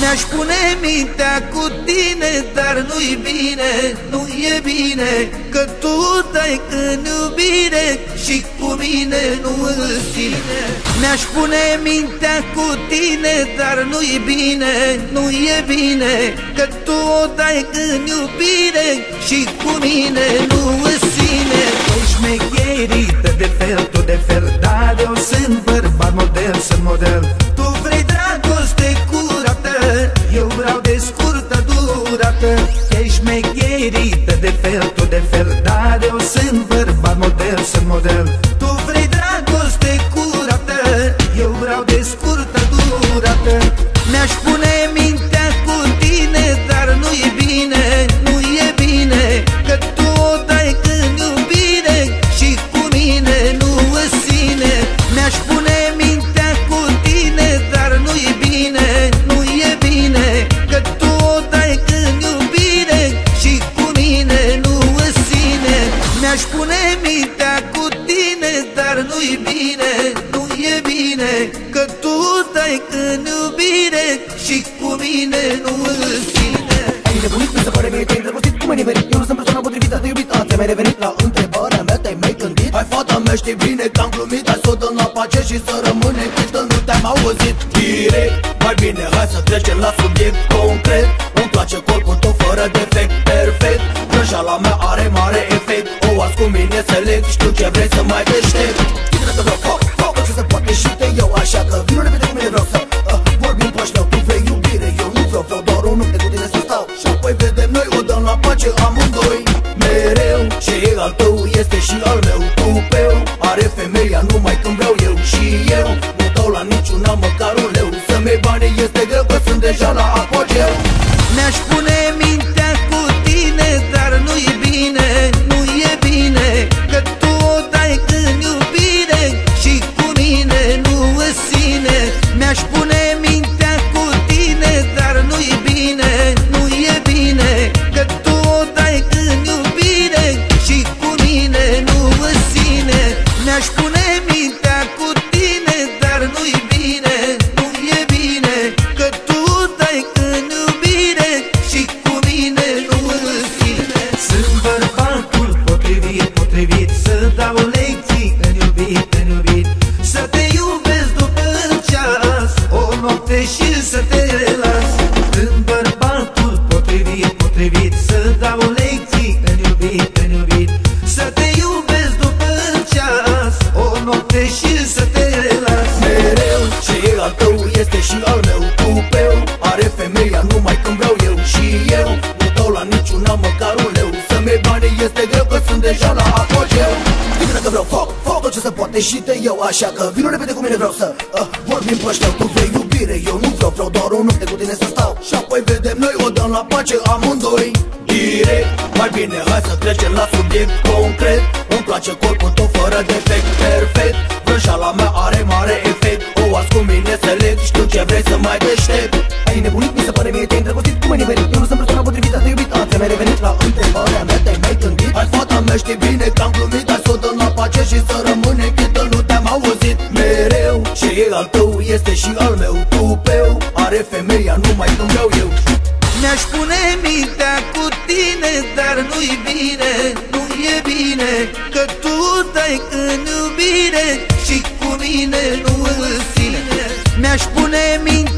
Mi-aș pune mintea cu tine, dar nu-i bine, nu e bine Că tu dai în iubire și cu mine nu îl ține. Mi-aș pune mintea cu tine, dar nu-i bine, nu e bine Că tu o dai în iubire și cu mine nu îl ține. Ești mecherită mintea cu tine Dar nu-i bine, nu e bine Că tu dai în iubire Și cu mine nu îți ține Ai nebunit, mi se pare mie, te-ai îndrăgostit Cum ai nimerit? Eu nu sunt persoana potrivită de iubit Ți-ai mai revenit la întrebarea mea, te-ai mai gândit? Hai fata mea, știi bine că am glumit Hai să o dăm la pace și să rămâne Câtă nu te-am auzit direct Mai bine, hai să trecem la subiect concret Îmi place corpul tău fără defect, că noapte și să te las Sunt bărbatul potrivit, potrivit Să dau lecții în iubit, în iubit. Să te iubesc după ceas O noapte și să te las Mereu, ce e al tău este și al meu Tupeu, are femeia numai când vreau eu Și eu, nu dau la niciuna măcar un leu. Să-mi iei banii este greu că sunt deja la apogeu. Știi că vreau foc, foc tot ce se poate și te iau Așa că vină repede cu mine vreau să uh, vorbim pășteau Tu vrei iubire, eu nu vreau, vreau doar o noapte cu tine să stau. Și apoi vedem noi, o dăm la pace amândoi. Direct, mai bine hai să trecem la subiect concret. Îmi place corpul tău fără defect, perfect. Vrăjeala mea are mare efect. O azi cu mine să leg, știu ce vrei să mai deștept. Ai nebunit, mi se pare mie, te-ai îndrăgostit Cum ai nimerit? Hai fata mea, știi bine că am glumit Hai să o dăm la pace și să rămâne Câtă nu te-am auzit. Mereu Ce e al tău este și al meu. Tupeu, are femeia numai când vreau eu. Mi-aș pune mintea cu tine, dar nu-i bine, nu e bine Că tu dai în iubire și cu mine nu îl ține. Mi-aș pune mintea